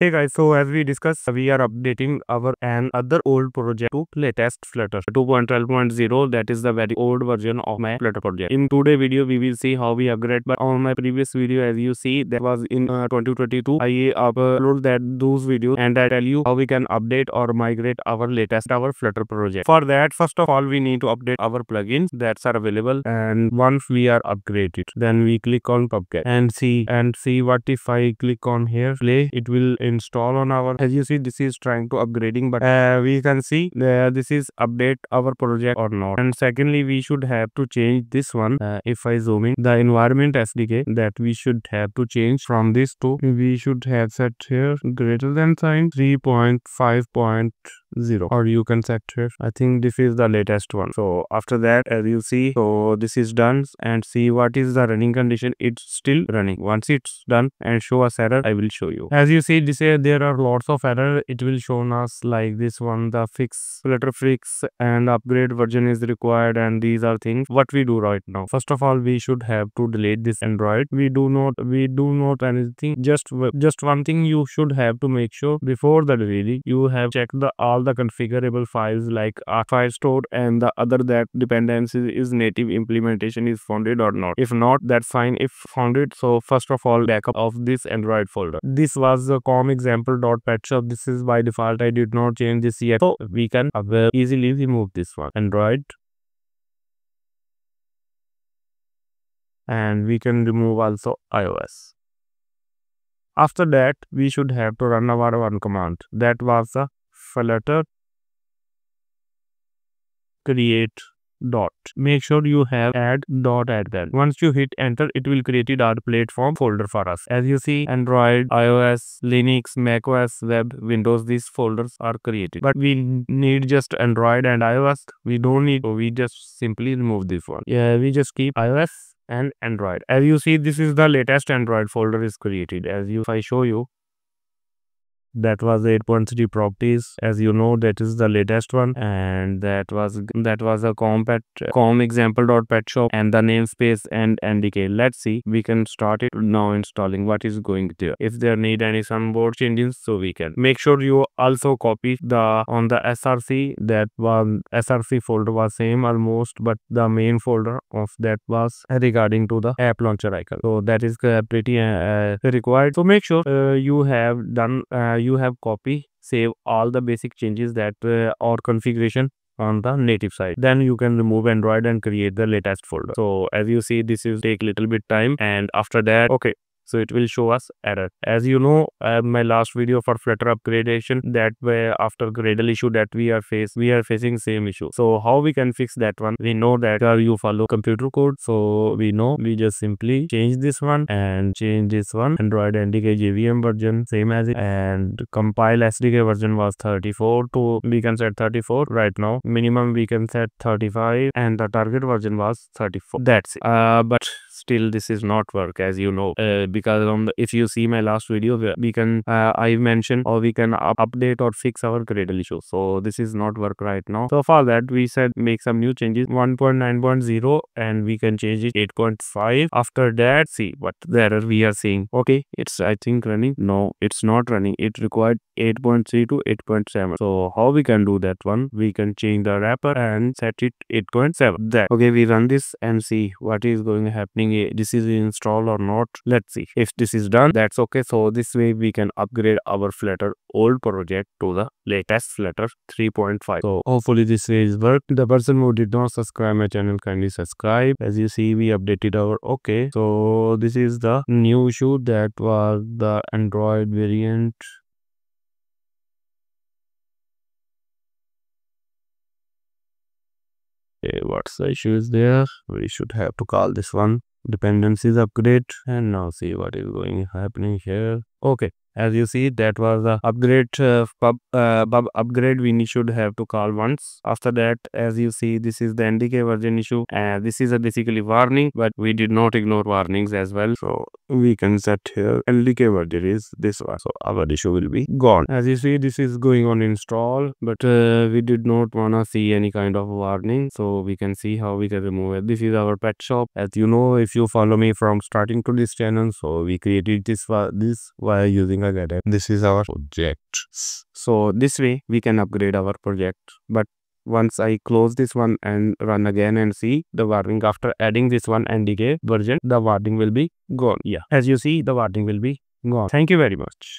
Hey guys, so as we discussed, we are updating our another old project to latest Flutter 2.12.0. That is the very old version of my Flutter project. In today video, we will see how we upgrade. But on my previous video, as you see, that was in uh, 2022. I upload that those videos and I tell you how we can update or migrate our latest our Flutter project. For that, first of all, we need to update our plugins that are available. And once we are upgraded, then we click on Pubget and see and see what if I click on here play, it will install on our as you see this is trying to upgrading but uh, we can see uh, this is update our project or not. And secondly we should have to change this one uh, if i zoom in the environment sdk that we should have to change from this to we should have set here greater than sign 3.5.0 or you can here i think this is the latest one. So after that as you see so this is done and see what is the running condition. It's still running. Once it's done and show us error i will show you. As you see this say there are lots of error. It will show us like this one the fix Flutter fix and upgrade version is required and these are things what we do right now. First of all we should have to delete this android. We do not we do not anything. Just just one thing you should have to make sure before the deleting you have checked the all the configurable files like archive store and the other that dependency is native implementation is founded or not. If not that's fine if founded. So first of all backup of this android folder. This was the com example dot shop this is by default. I did not change this yet. So we can easily remove this one. Android. And we can remove also ios. After that we should have to run our one command. That was the flutter create dot. Make sure you have add dot at that once you hit enter it will create a platform folder for us. As you see android ios linux mac os web windows these folders are created. But we need just android and ios. We don't need so we just simply remove this one. Yeah we just keep ios and android. As you see this is the latest android folder is created. As you if i show you that was 8.3 properties. As you know that is the latest one. And that was that was a compat com example dot pet shop and the namespace and ndk let's see. We can start it now installing what is going there. If there need any some board changes so we can. Make sure you also copy the on the src that one src folder was same almost but the main folder of that was regarding to the app launcher icon. So that is pretty uh, required. So make sure uh, you have done uh, you have copy save all the basic changes that uh, or configuration on the native side then you can remove android and create the latest folder. So as you see this is take little bit time and after that okay so it will show us error. As you know uh, my last video for flutter upgradation that way after gradle issue that we are face we are facing same issue. So how we can fix that one? We know that uh, you follow computer code. So we know we just simply change this one and change this one. Android ndk jvm version same as it. And compile sdk version was 34 to we can set 34 right now. Minimum we can set 35 and the target version was 34 that's it. Uh, but still this is not work as you know. Uh, because on the, if you see my last video we can uh, i mentioned or we can up update or fix our gradle issue. So this is not work right now. So for that we said make some new changes 1.9.0 and we can change it 8.5 after that see what the error we are seeing. Okay it's i think running. No it's not running. It required 8.3 to 8.7 so how we can do that one? We can change the wrapper and set it 8.7 that okay we run this and see what is going happening this is installed or not let's see. If this is done that's okay. So this way we can upgrade our flutter old project to the latest flutter 3.5 so hopefully this way is work the person who did not subscribe my channel kindly subscribe. As you see we updated our okay. So this is the new issue that was the android variant. Okay, what's the issue is there? We should have to call this one dependencies upgrade and now see what is going happening here. Okay as you see that was the upgrade uh, pub, uh, pub upgrade we should have to call once. After that as you see this is the ndk version issue and this is a basically warning but we did not ignore warnings as well. So we can set here ndk version is this one. So our issue will be gone. As you see this is going on install but uh, we did not wanna see any kind of warning. So we can see how we can remove it. This is our pet shop. As you know if you follow me from starting to this channel so we created this this while using a This is our project. So this way we can upgrade our project. But once I close this one and run again and see the warning after adding this one NDK version, the warning will be gone. Yeah. As you see, the warning will be gone. Thank you very much.